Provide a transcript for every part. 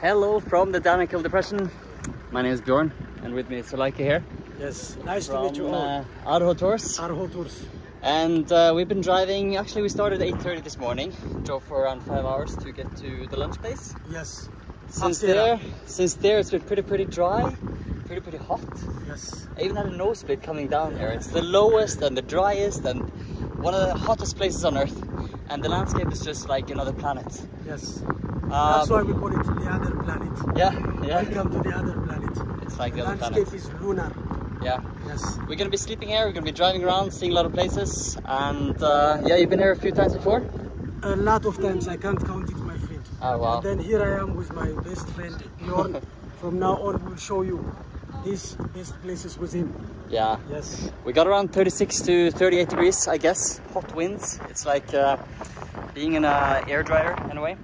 Hello from the Danakil Depression. My name is Bjorn, and with me is Suleika here Yes, nice to meet you all. uh, Arho Tours. Arho Tours. And uh, we've been driving. Actually, we started at 8:30 this morning. Drove for around five hours to get to the lunch place. Yes, Since there, since there, it's been pretty, pretty dry, pretty, pretty hot. yes, I even had a nose split coming down here. It's the lowest and the driest and one of the hottest places on earth. And the landscape is just like another planet. yes. Um, That's why we call it the other planet. Yeah, yeah. Welcome to the other planet. It's like The the other landscape planet. is lunar. Yeah. Yes, We're gonna be sleeping here. We're gonna be driving around, seeing a lot of places. And uh, yeah, you've been here a few times before. a lot of times I can't count it, my friend. Oh wow. And then here I am with my best friend Bjorn. From now on, we'll show you these best places with him. Yeah. Yes, We got around 36 to 38 degrees, I guess. Hot winds. It's like uh, being in a air dryer in a way.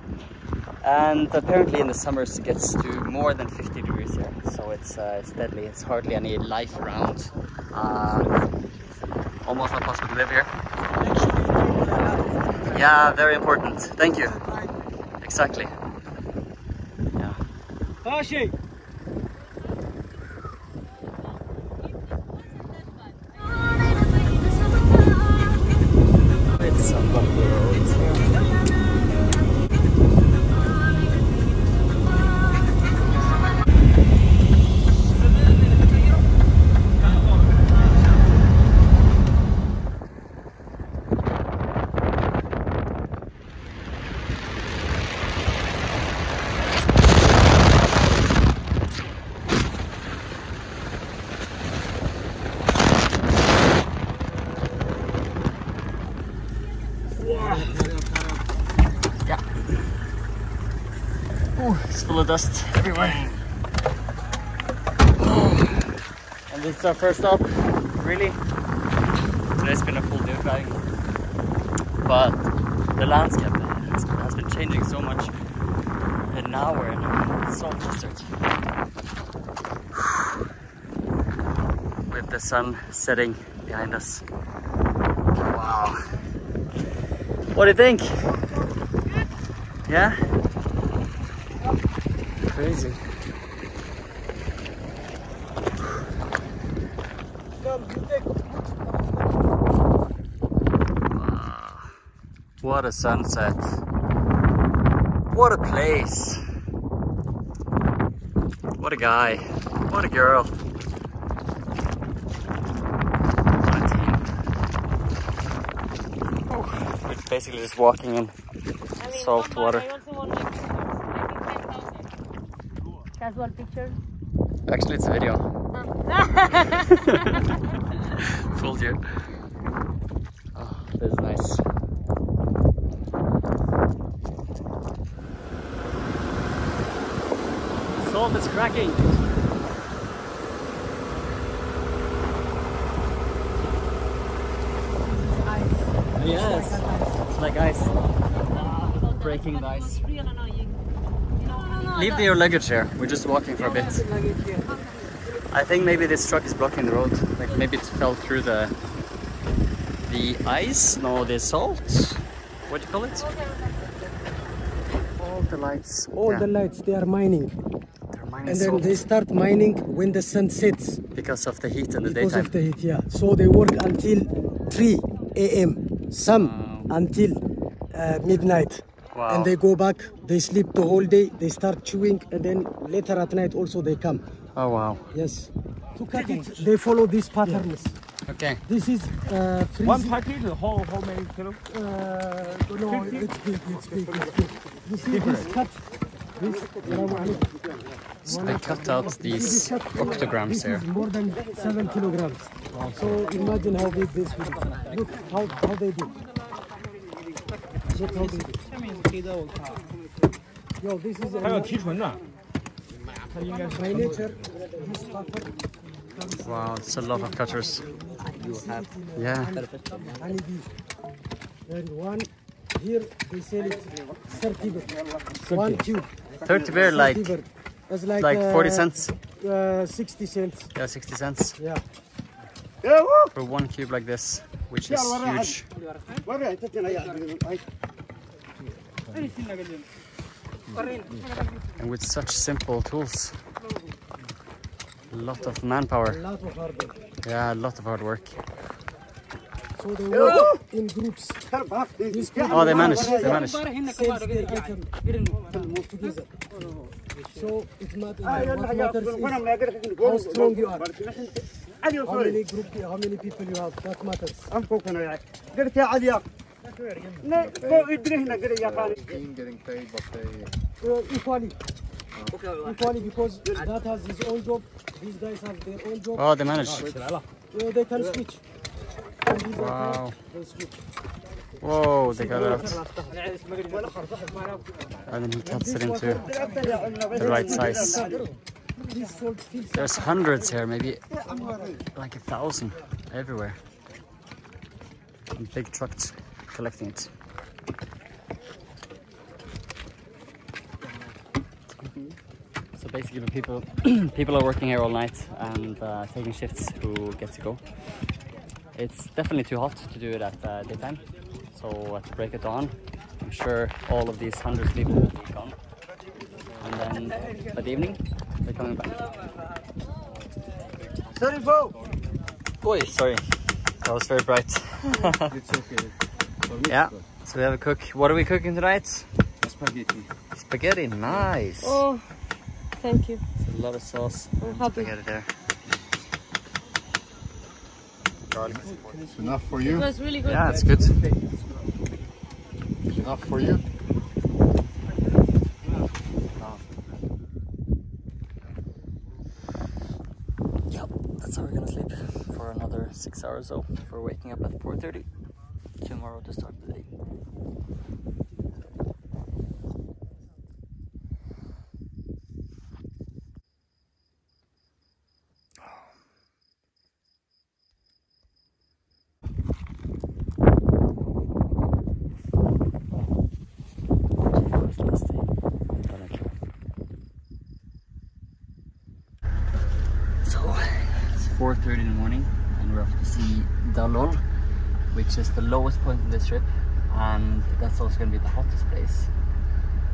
And apparently in the summers it gets to more than 50 degrees here. So it's uh, it's deadly. It's hardly any life around. Uh, almost not possible to live here. Yeah, very important. Thank you. Exactly. Yeah. Full of dust everywhere. And this is our first stop, really. Today's been a full day of driving. But the landscape has, has been changing so much. And now we're in a salt desert. With the sun setting behind us. Wow. What do you think? Yeah? Crazy. Come. What a sunset. What a place. What a guy. What a girl. What a team. Oh, We're basically just walking in salt water. I also want like pictures, maybe 10,000. Casual pictures. Actually, it's a video. Fooled you. Oh, this is nice. Salt is cracking. Yes, it's like ice. Breaking the ice. Real annoying. No, no, no. Leave your luggage here. We're just walking for a bit. I think maybe this truck is blocking the road. Like maybe it fell through the the ice. No, the salt. What do you call it? All the lights. All Yeah, the lights, they are mining. they're mining And then salt they start mining when the sun sets. because of the heat in the because daytime. Because of the heat, yeah. So they work until 3 a.m. Some until uh, midnight. Wow. And they go back, they sleep the whole day, they start chewing, and then later at night also they come. Oh wow. Yes. To cut it, they follow these patterns. Okay. This is uh, freezing. One package, how, how many kilo? Uh, no, it's big, it's big, it's big. You see this cut? This, So they cut out these octograms this here. is more than seven kilograms. So imagine how big this will be. Look how, how they do. Look how they do. Yo, this is 它要提纯的，它应该 miniature. Wow, it's a lot of cutters. You have Yeah. And one here they sell it 30 birr. One tube. 30 birr like like, like 40 cents. Uh, 60 cents. Yeah, 60 cents yeah. for one cube like this, which is huge. And with such simple tools. A lot of manpower. A lot of hard work. Yeah, a lot of hard work. So they work in groups. Oh, they managed. They managed. says they get them together. So it matters. What matters is how strong you are. How many group, how many people you have. That matters. No, but we didn't get it. Yeah, getting paid, but they uh, equally. Equally because that has his own job. These guys have their own job. Oh, they manage. Uh, they can switch. Wow. Whoa, they got out. And then he cuts it into the right size. There's hundreds here, maybe like a thousand everywhere. And big trucks collecting it. So basically, people people are working here all night and uh, taking shifts who get to go. It's definitely too hot to do it at uh, daytime, so at break of dawn, I'm sure all of these hundred people will be gone. And then by the evening, they're coming back. Sorry, Bo! Oi, sorry. That was very bright. it's okay. For me, yeah. So we have a cook. What are we cooking tonight? spaghetti. Spaghetti. Nice. Oh, thank you. A lot of sauce. I'm happy. Spaghetti there. Garlic. It's enough for It you. was really good. Yeah, it's good. It's enough for you. Yep. That's how we're gonna sleep for another six hours. So for waking up at 4:30 tomorrow to start the. Day. So it's 4.30 in the morning and we're off to see Dalol, which is the lowest point in this trip and that's also going to be the hottest place.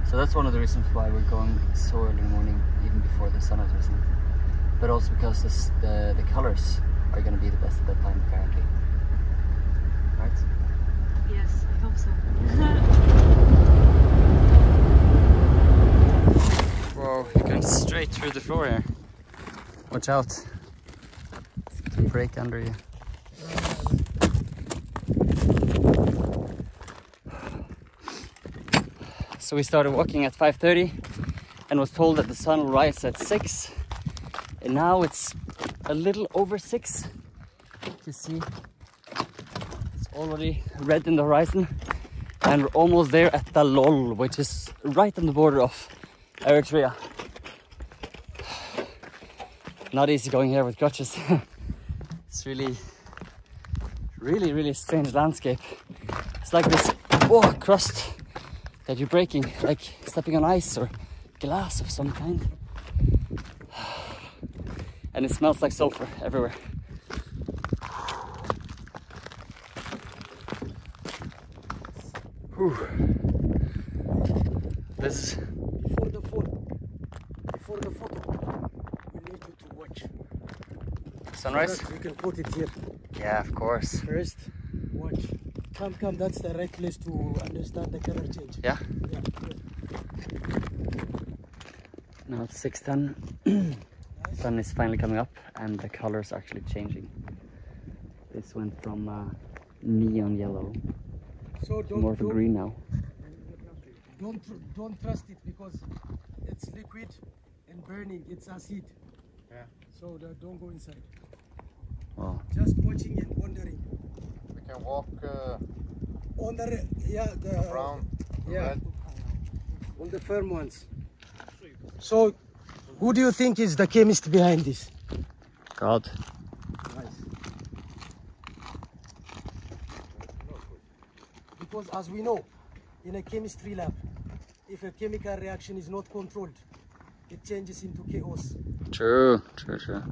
So that's one of the reasons why we're going so early in the morning, even before the sun has risen. But also because this, the, the colors are going to be the best at that time apparently. Right? Yes, I hope so. Whoa, you're going straight through the floor here. Watch out. It's gonna break under you. So we started walking at 5.30 and was told that the sun will rise at 6. And now it's a little over 6. You see, it's already red in the horizon. And we're almost there at Dalol, which is right on the border of Eritrea. Not easy going here with crutches. it's really, really, really strange landscape. It's like this oh, crust that you're breaking, like stepping on ice or glass of some kind. And it smells like sulfur everywhere. Whew. This is before the phone. Before the photo. We need you to watch. sunrise. So we can put it here. Yeah, of course. First. Come, come. That's the right place to understand the color change. Yeah. Yeah. Now it's 6.10. Sun is finally coming up and the colors are actually changing. This went from uh, neon yellow So to don't more of a green now. don't tr- don't trust it because it's liquid and burning. It's acid. Yeah. So don't go inside. Wow. Just watching and wondering. We can walk uh, On the re- yeah the brown, yeah. red. on the firm ones. So, who do you think is the chemist behind this? God. Because as we know, in a chemistry lab, if a chemical reaction is not controlled, it changes into chaos. True, true, true.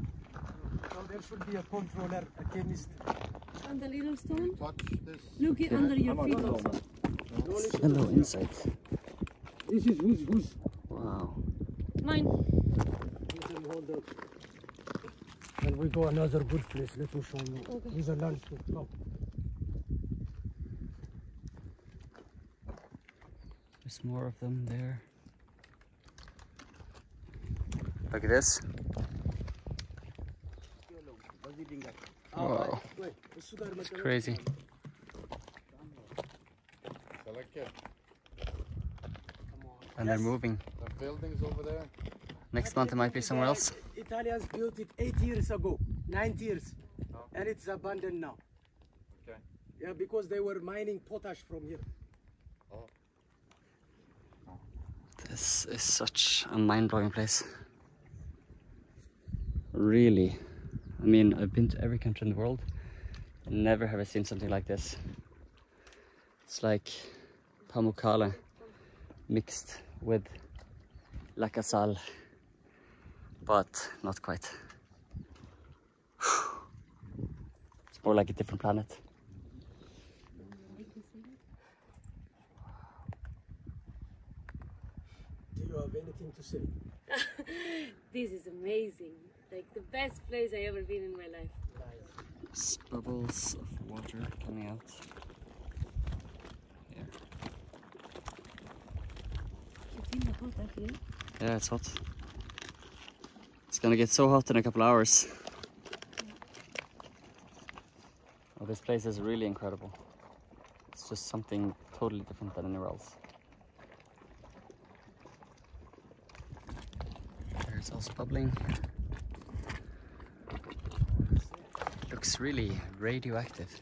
Um, so there should be a controller, a chemist. And the little stone, Touch this. look it under your feet also. Yellow inside. This is who's who's Wow. Mine. Hold up. And we go another good place. Let me show you. Okay. These are landscape. Come. There's more of them there. Look at this. Wow, it's crazy. And they're moving. The buildings over there. Next month it might be somewhere else. Italians built it eight years ago, nine years, oh. and it's abandoned now. Okay. Yeah, because they were mining potash from here. Oh. This is such a mind-blowing place. Really. I mean, I've been to every country in the world. and Never have I seen something like this. It's like Pamukkale mixed with Lac Assal, but not quite. It's more like a different planet. Do you have anything to say? This is amazing. Like the best place I ever been in my life. There's bubbles of water coming out. Here. Yeah, it's hot. It's gonna get so hot in a couple hours. Oh, this place is really incredible. It's just something totally different than anywhere else. There's also bubbling. Looks really radioactive.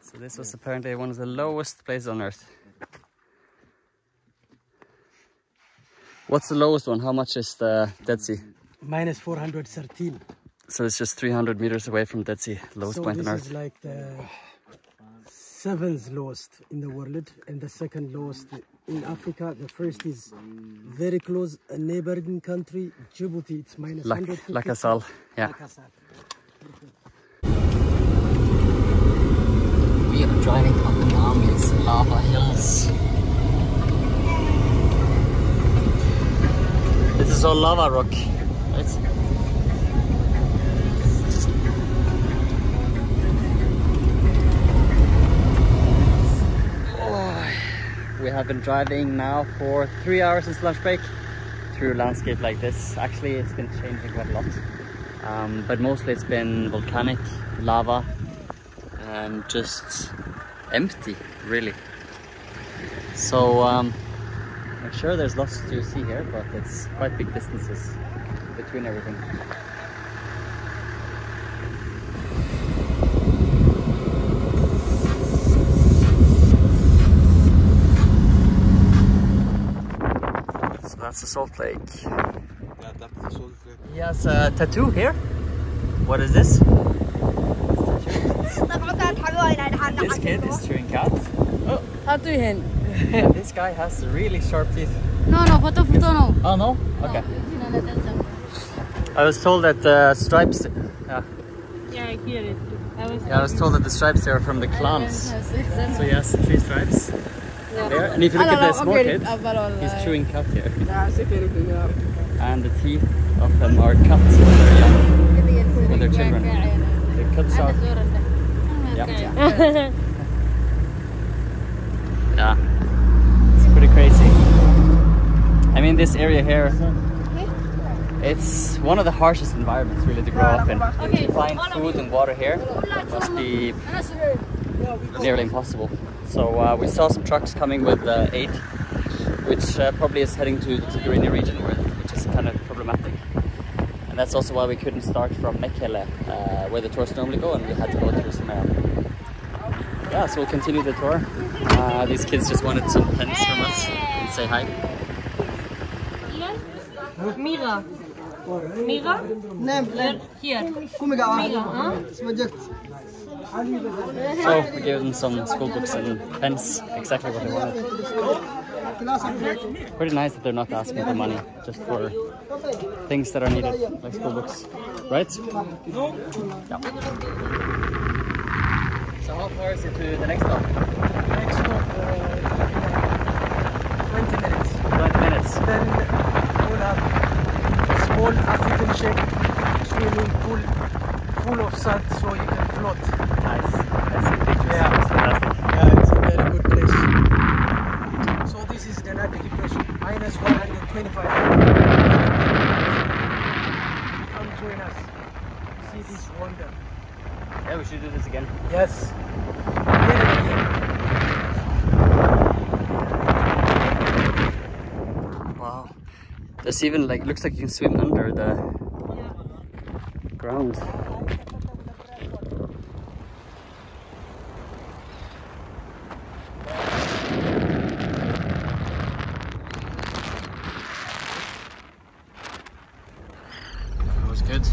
So this was apparently one of the lowest places on earth. What's the lowest one? How much is the Dead Sea? Minus 413. So it's just 300 meters away from Dead Sea, lowest so point this on is earth. like the seventh lowest in the world and the second lowest in Africa. The first is very close, a neighboring country, Djibouti. It's minus Lac, 150. Lac Assal, yeah. Lac Assal. We are driving up and down these lava hills. This is all lava rock, right? We have been driving now for three hours since lunch break through landscape like this. Actually, it's been changing quite a lot. Um, but mostly it's been volcanic lava and just empty really so um, I'm sure there's lots to see here but it's quite big distances between everything so that's the Salt Lake Yeah, that's the salt lake. he has a tattoo here what is this this kid is chewing khat How do you hand? this guy has really sharp teeth No, no, photo, photo, no. Oh no? Okay. I was told that the stripes. Yeah, Yeah, I hear it. I was. yeah. I was told that the stripes are from the clans. So yes, three stripes there. And if you look at the small kid, he's chewing khat here. And the teeth of them are cut when they're young, when they're children. They're cut sharp. Yeah. Yeah. It's pretty crazy. I mean, this area here, it's one of the harshest environments really to grow up in. Okay, To find food and water here must be nearly impossible. So uh, we saw some trucks coming with uh, aid, which uh, probably is heading to the Tigrinya region, which is kind of problematic. And that's also why we couldn't start from Mekele, where the tours normally go, and we had to go through Semera. Yeah, so we'll continue the tour. these kids just wanted some pens from us and say hi. Mira. Mira? Name, name. Here. Kumigawa. Mira, huh? So we gave them some school books and pens, exactly what they wanted. Pretty nice that they're not asking for money, just for things that are needed, like school books. Right? Yeah. So how far is it to the next stop? Next stop, uh, 20 minutes. 20 minutes. Then we'll have small African shape swimming pool full of sand so you can float. There's even like looks like you can swim under the ground. That was good.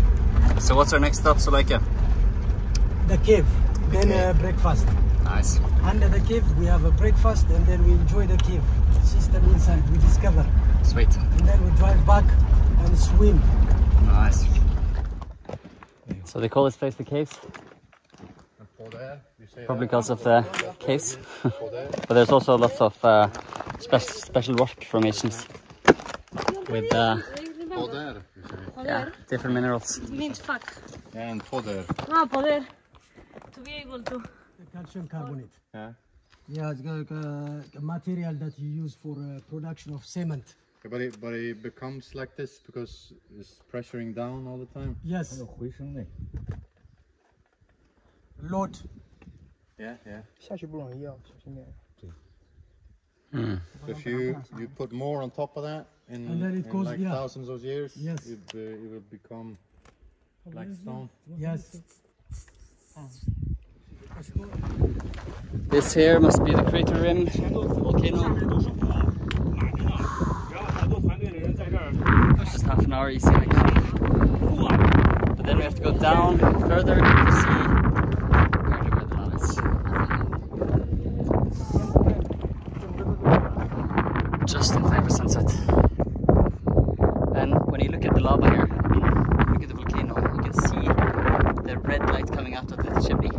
So what's our next stop, Suleika? The cave, then uh, breakfast. Nice. Under the cave, we have a breakfast and then we enjoy the cave system inside. We discover. Sweet. And then we drive back and swim. Nice. So they call this place the caves, På där. Vi säger probably because of the caves. But there's also lots of uh, spe special rock formations with uh, På där. Vi säger. yeah, different minerals. It means fuck. En på där. Ah, poder. To be able to. Calcium carbonate. Yeah. Yeah, it's a, a- a material that you use for uh, production of cement But it, but it becomes like this because it's pressuring down all the time. Yes. Load. Yeah, yeah. 下去不容易啊，小心点。 If you you put more on top of that in, And then it in goes- like yeah. thousands of years, Yes. it, uh, it will become like stone. Yes. This here must be the crater rim volcano. Half an hour easy like But then we have to go down further to see apparently where the is. Just in time for sunset. And when you look at the lava here, look at the volcano, you can see the red light coming out of the chimney.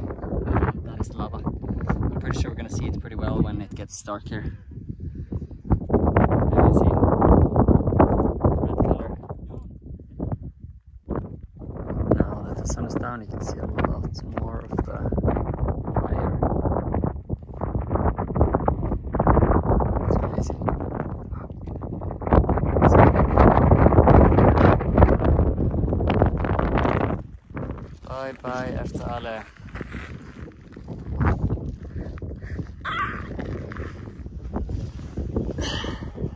That is the lava. I'm pretty sure we're gonna see it pretty well when it gets dark here. There you see red color. Now that the sun is down, you can see a lot more of the fire. It's crazy. Bye bye efter alle.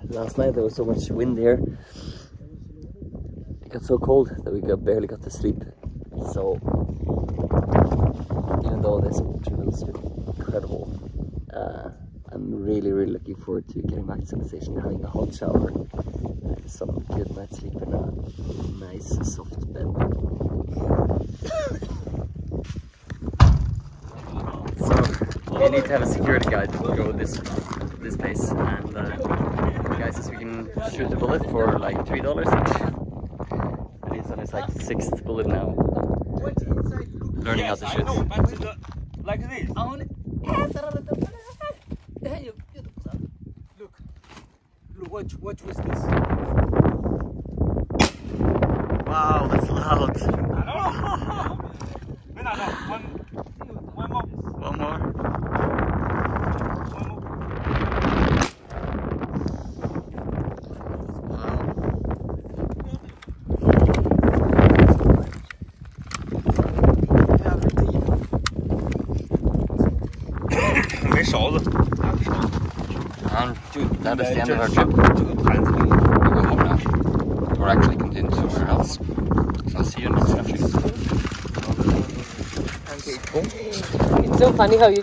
Last night there was so much wind here. It got so cold that we got, barely got to sleep. So even though this trail's incredible, uh, I'm really, really looking forward to getting back to civilization, having a hot shower, and some good night's sleep in a nice soft bed. So you need to have a security guide to go this this place, and uh, the guy says we can shoot a bullet for like three dollars each. And he's on like sixth bullet now, learning how to shoot. Like this. Look. Look, watch, watch with this. Wow, that's loud. that is the end of our trip. We go home now. Or actually continue somewhere else. So I'll see you in the next country. It's so funny how you